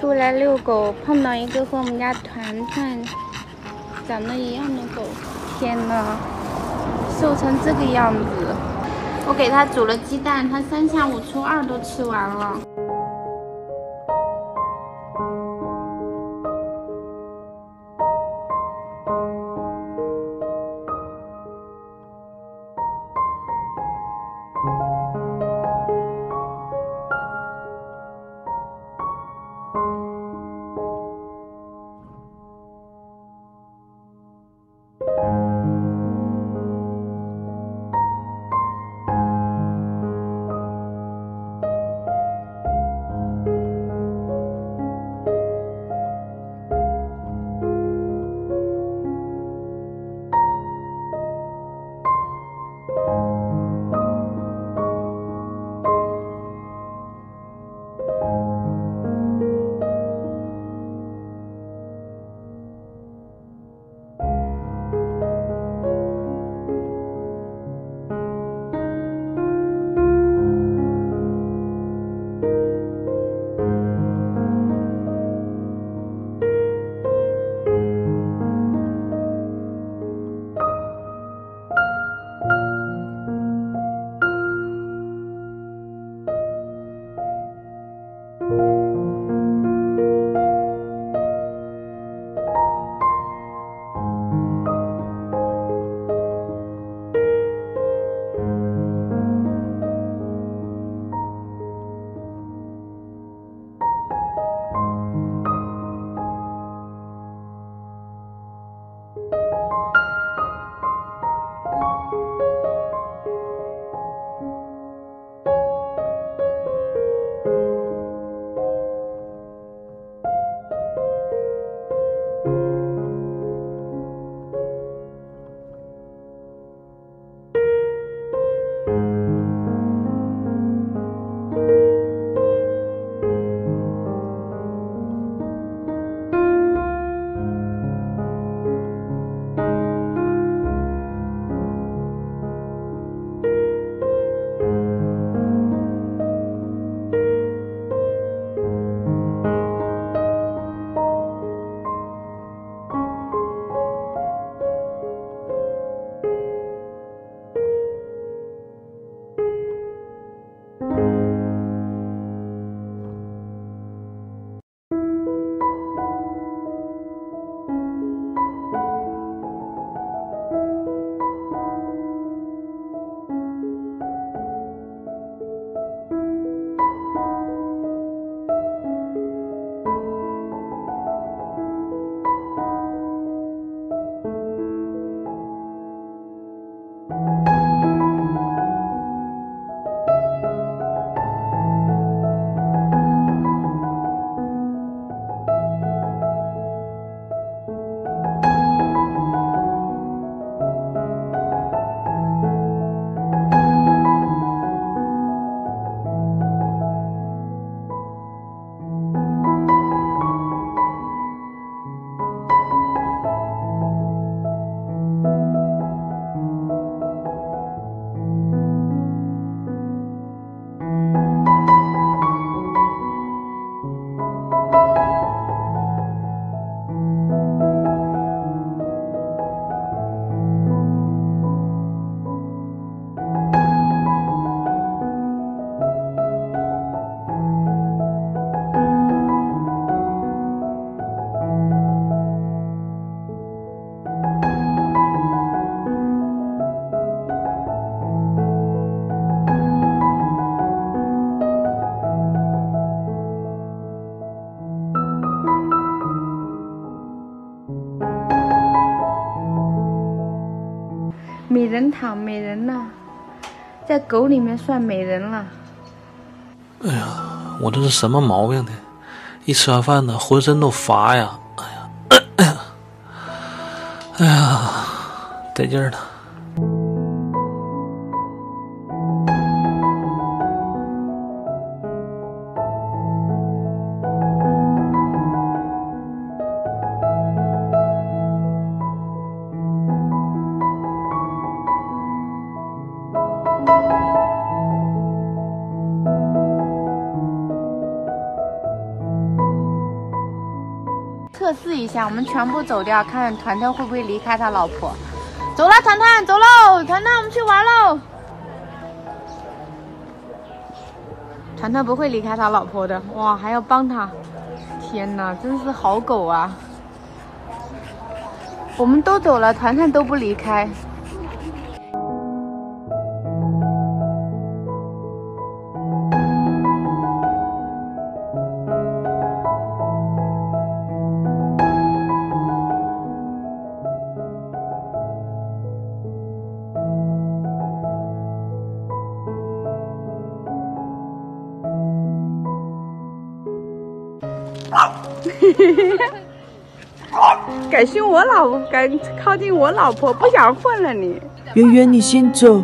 出来遛狗，碰到一个和我们家团团长得一样的狗，天呐，瘦成这个样子！我给它煮了鸡蛋，它三下五除二都吃完了。美人躺，美人呢，在狗里面算美人了。哎呀，我这是什么毛病呢？一吃完饭呢，浑身都乏呀！哎呀，哎呀，得劲儿了。我们全部走掉，看团团会不会离开他老婆。走了，团团，走喽，团团，我们去玩喽。团团不会离开他老婆的，哇，还要帮他，天哪，真是好狗啊！我们都走了，团团都不离开。敢凶我老，敢靠近我老婆，不想混了你。圆圆，你先走。